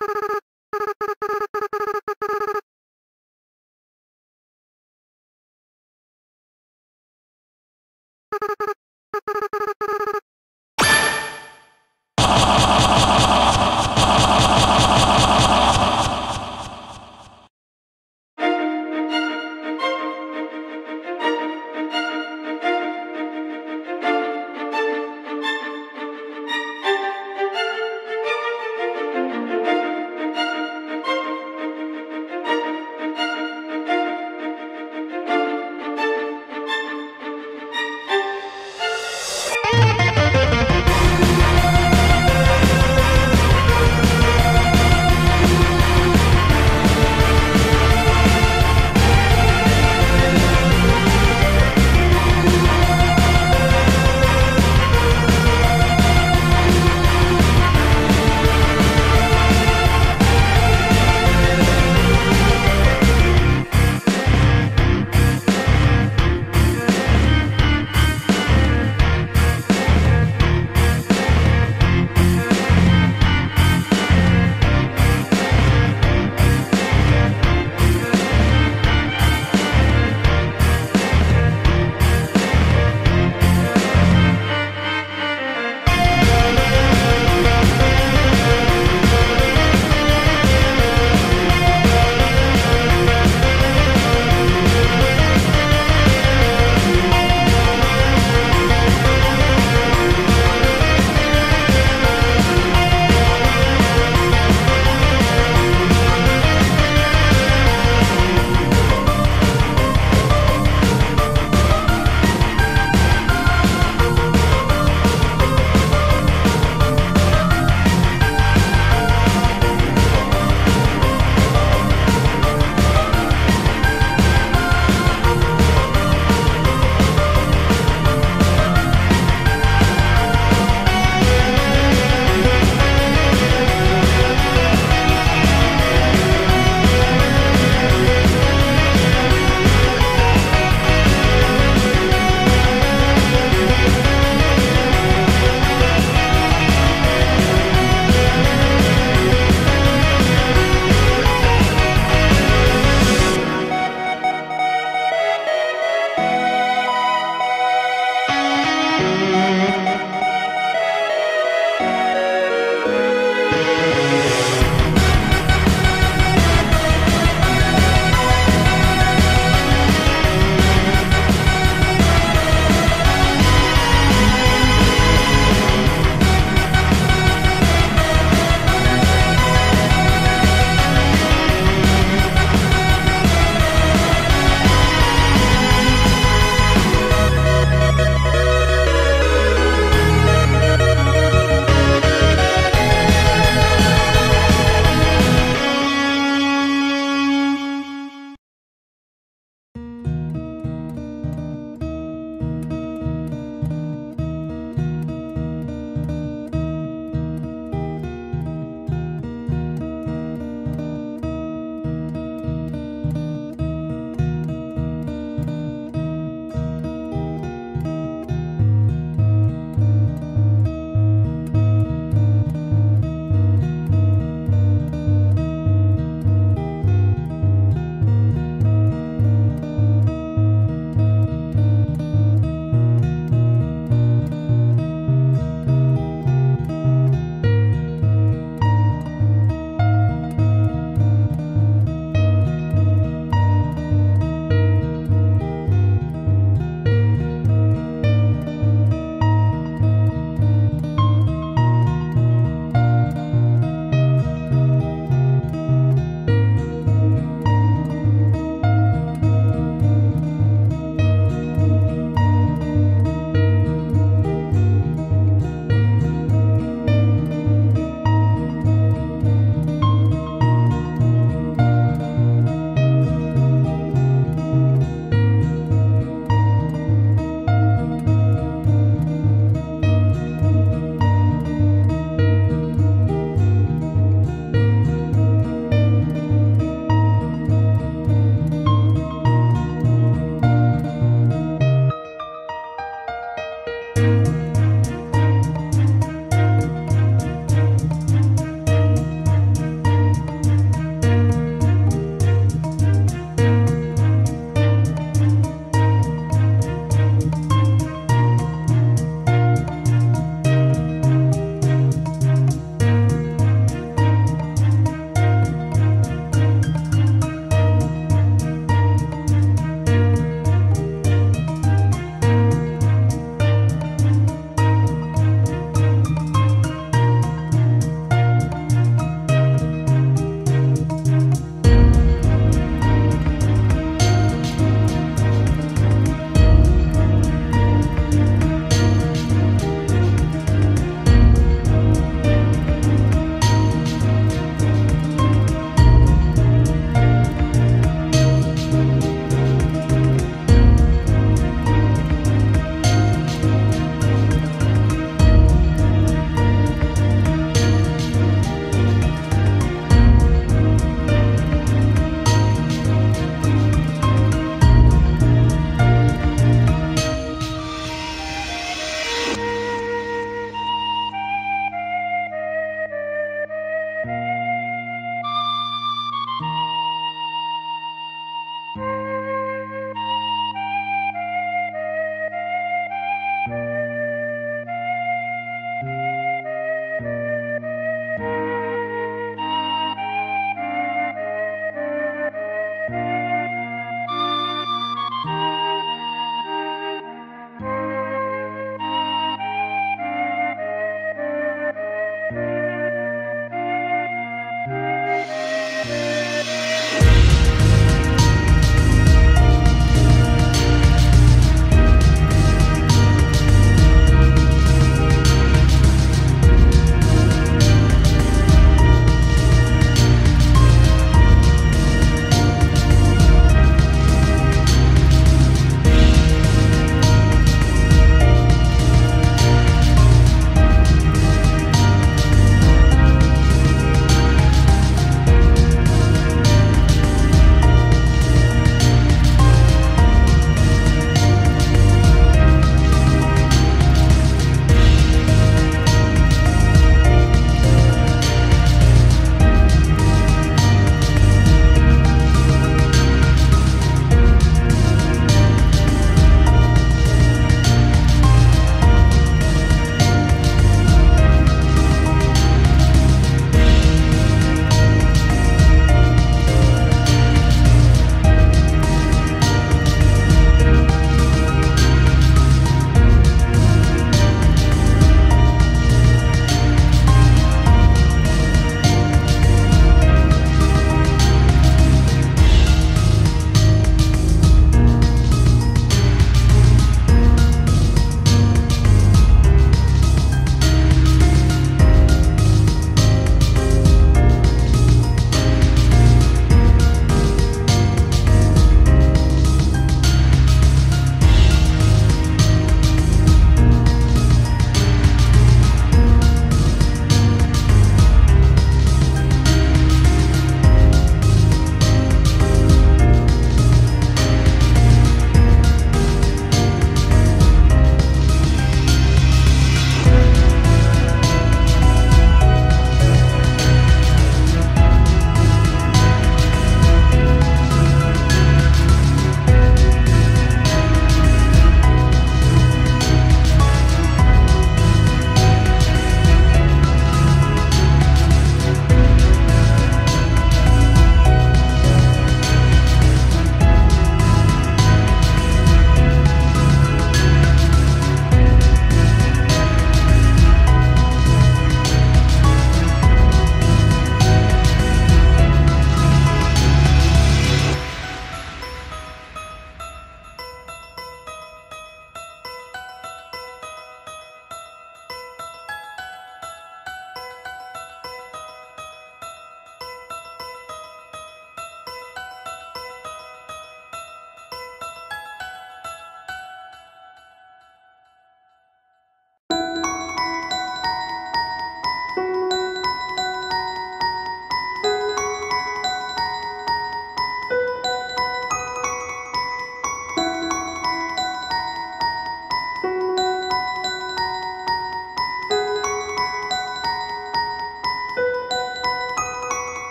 you